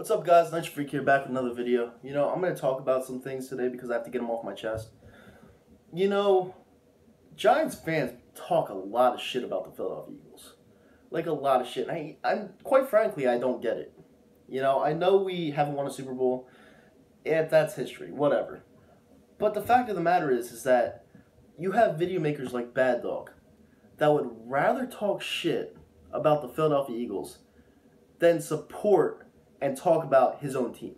What's up, guys? Nice Freak here, back with another video. You know, I'm going to talk about some things today because I have to get them off my chest. You know, Giants fans talk a lot of shit about the Philadelphia Eagles. Like, a lot of shit. And I, I'm, quite frankly, I don't get it. You know, I know we haven't won a Super Bowl. Yeah, that's history, whatever. But the fact of the matter is, is that you have video makers like Bad Dog that would rather talk shit about the Philadelphia Eagles than support and talk about his own team.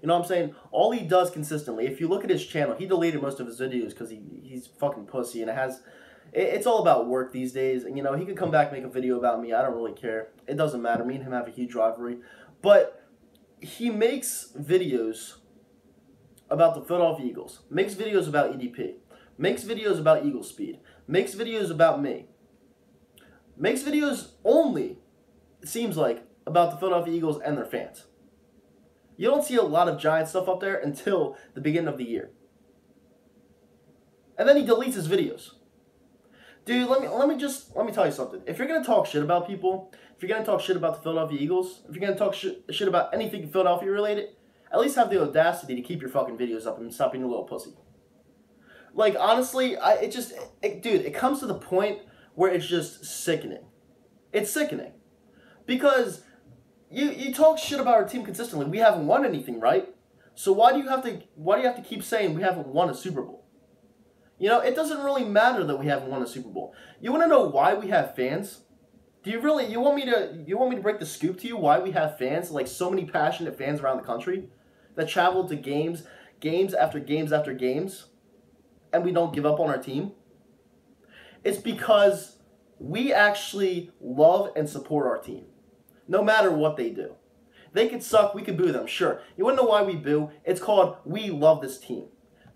You know what I'm saying? All he does consistently, if you look at his channel, he deleted most of his videos because he, he's fucking pussy and it has. It, it's all about work these days. And, you know, he could come back make a video about me. I don't really care. It doesn't matter. Me and him have a huge rivalry. But he makes videos about the Philadelphia Eagles, makes videos about EDP, makes videos about Eagle Speed, makes videos about me, makes videos only, it seems like, about the Philadelphia Eagles and their fans. You don't see a lot of Giant stuff up there until the beginning of the year. And then he deletes his videos. Dude, let me let me just let me tell you something. If you're gonna talk shit about people, if you're gonna talk shit about the Philadelphia Eagles, if you're gonna talk shit, shit about anything Philadelphia related, at least have the audacity to keep your fucking videos up and stop being a little pussy. Like honestly, I it just it, dude, it comes to the point where it's just sickening. It's sickening because you you talk shit about our team consistently. We haven't won anything, right? So why do you have to why do you have to keep saying we haven't won a Super Bowl? You know, it doesn't really matter that we haven't won a Super Bowl. You want to know why we have fans? Do you really you want me to you want me to break the scoop to you why we have fans like so many passionate fans around the country that travel to games games after games after games and we don't give up on our team? It's because we actually love and support our team no matter what they do. They could suck, we could boo them, sure. You wanna know why we boo? It's called We Love This Team.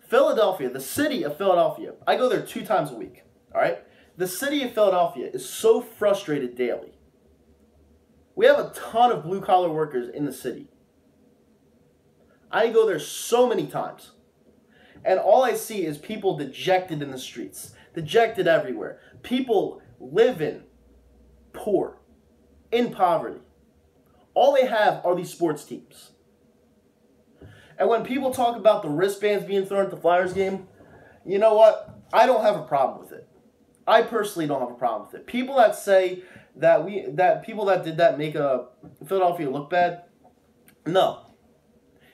Philadelphia, the city of Philadelphia, I go there two times a week, all right? The city of Philadelphia is so frustrated daily. We have a ton of blue collar workers in the city. I go there so many times. And all I see is people dejected in the streets, dejected everywhere. People living poor, in poverty. All they have are these sports teams. And when people talk about the wristbands being thrown at the Flyers game, you know what? I don't have a problem with it. I personally don't have a problem with it. People that say that we that people that did that make a Philadelphia look bad, no.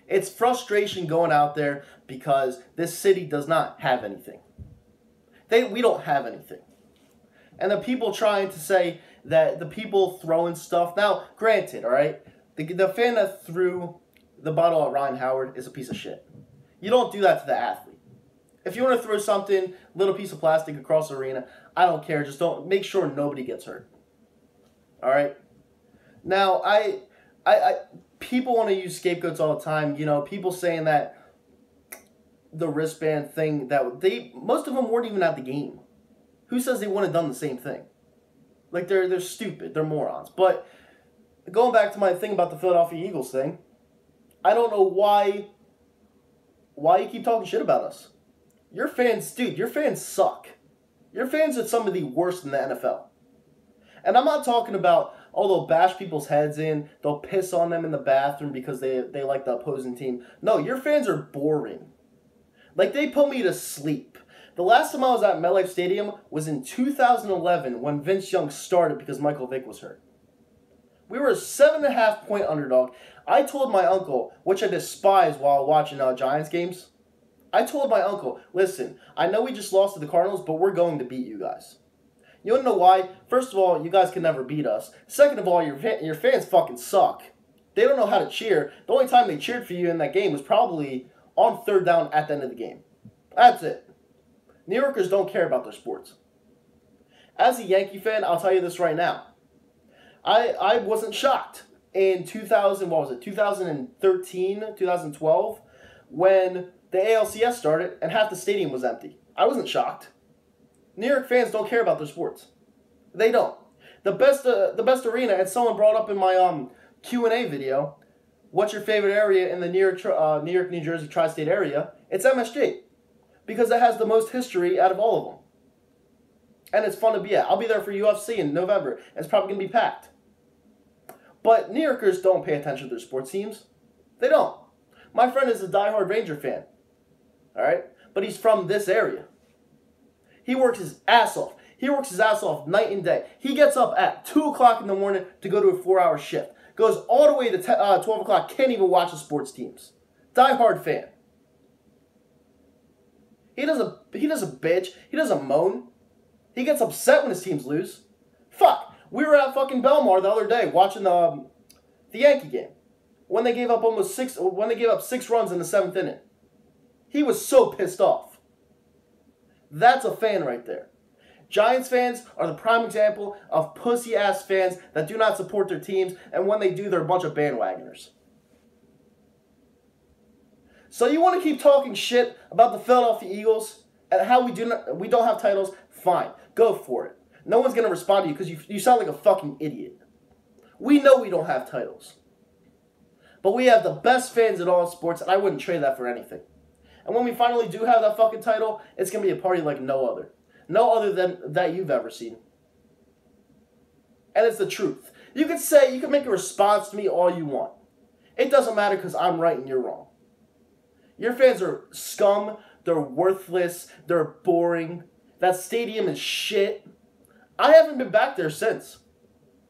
It's frustration going out there because this city does not have anything. They we don't have anything. And the people trying to say that the people throwing stuff. Now, granted, all right, the, the fan that threw the bottle at Ryan Howard is a piece of shit. You don't do that to the athlete. If you want to throw something, little piece of plastic across the arena, I don't care. Just don't make sure nobody gets hurt. All right. Now, I, I, I people want to use scapegoats all the time. You know, people saying that the wristband thing that they most of them weren't even at the game. Who says they wouldn't have done the same thing? Like they're they're stupid. They're morons. But going back to my thing about the Philadelphia Eagles thing, I don't know why why you keep talking shit about us. Your fans, dude, your fans suck. Your fans are some of the worst in the NFL. And I'm not talking about, oh, they'll bash people's heads in, they'll piss on them in the bathroom because they, they like the opposing team. No, your fans are boring. Like, they put me to sleep. The last time I was at MetLife Stadium was in 2011 when Vince Young started because Michael Vick was hurt. We were a seven and a half point underdog. I told my uncle, which I despise while watching uh, Giants games. I told my uncle, listen, I know we just lost to the Cardinals, but we're going to beat you guys. You wanna know why? First of all, you guys can never beat us. Second of all, your your fans fucking suck. They don't know how to cheer. The only time they cheered for you in that game was probably on third down at the end of the game. That's it. New Yorkers don't care about their sports. As a Yankee fan, I'll tell you this right now. I, I wasn't shocked in 2000, what was it, 2013, 2012, when the ALCS started and half the stadium was empty. I wasn't shocked. New York fans don't care about their sports. They don't. The best, uh, the best arena, and someone brought up in my um, Q&A video, what's your favorite area in the New York, uh, New York, New Jersey tri-state area? It's MSG because it has the most history out of all of them. And it's fun to be at. I'll be there for UFC in November. It's probably going to be packed. But New Yorkers don't pay attention to their sports teams. They don't. My friend is a diehard Ranger fan. All right? But he's from this area. He works his ass off. He works his ass off night and day. He gets up at 2 o'clock in the morning to go to a four hour shift. Goes all the way to uh, 12 o'clock, can't even watch the sports teams. Die-hard fan. He doesn't, he doesn't bitch. He doesn't moan. He gets upset when his teams lose. Fuck. We were at fucking Belmar the other day watching the, um, the Yankee game. When they gave up almost six, when they gave up six runs in the seventh inning. He was so pissed off. That's a fan right there. Giants fans are the prime example of pussy ass fans that do not support their teams, and when they do, they're a bunch of bandwagoners. So you want to keep talking shit about the Philadelphia Eagles and how we do not we don't have titles? Fine, go for it. No one's gonna respond to you because you you sound like a fucking idiot. We know we don't have titles, but we have the best fans in all sports, and I wouldn't trade that for anything. And when we finally do have that fucking title, it's gonna be a party like no other. No other than that you've ever seen. And it's the truth. You can say, you can make a response to me all you want. It doesn't matter because I'm right and you're wrong. Your fans are scum, they're worthless, they're boring. That stadium is shit. I haven't been back there since.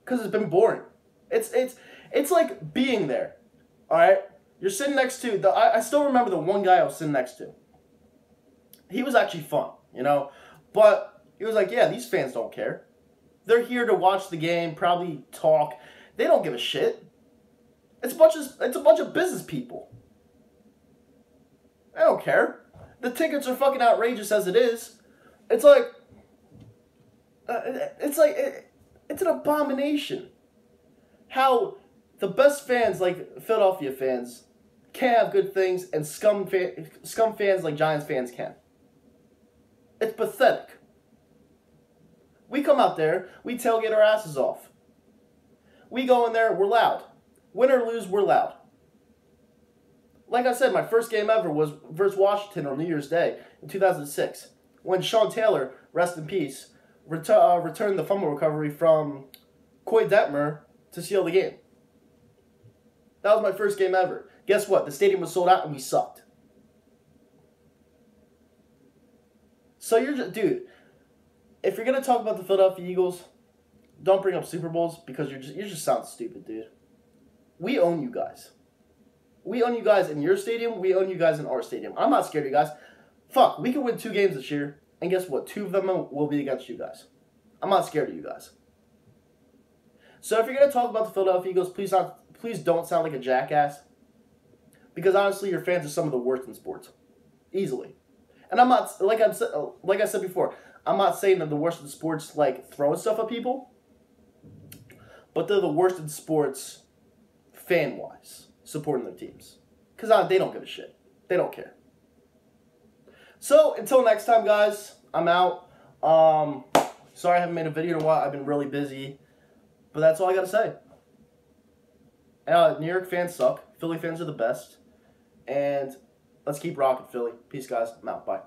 Because it's been boring. It's it's it's like being there. Alright? You're sitting next to the I, I still remember the one guy I was sitting next to. He was actually fun, you know. But he was like, yeah, these fans don't care. They're here to watch the game, probably talk. They don't give a shit. It's a bunch of it's a bunch of business people. I don't care. The tickets are fucking outrageous as it is. It's like uh, it's like it, it's an abomination how the best fans like Philadelphia fans can't have good things and scum fa- scum fans like Giants fans can. It's pathetic. We come out there, we tailgate our asses off. We go in there, we're loud. Win or lose, we're loud. Like I said, my first game ever was versus Washington on New Year's Day in 2006 when Sean Taylor, rest in peace, ret- uh, returned the fumble recovery from Koy Detmer to seal the game. That was my first game ever. Guess what? The stadium was sold out and we sucked. So you're just, dude. If you're gonna talk about the Philadelphia Eagles, don't bring up Super Bowls because you're just you just sound stupid, dude. We own you guys. We own you guys in your stadium. We own you guys in our stadium. I'm not scared of you guys. Fuck, we could win two games this year, and guess what? Two of them will be against you guys. I'm not scared of you guys. So if you're gonna talk about the Philadelphia Eagles, please not, please don't sound like a jackass. Because honestly, your fans are some of the worst in sports, easily. And I'm not like I'm like I said before. I'm not saying that the worst in sports like throwing stuff at people, but they're the worst in sports, fan wise, supporting their teams. Because uh, they don't give a shit. They don't care. So until next time, guys, I'm out. Um, sorry I haven't made a video in a while. I've been really busy, but that's all I gotta say. Uh, New York fans suck. Philly fans are the best. And let's keep rocking, Philly. Peace, guys. I'm out. Bye.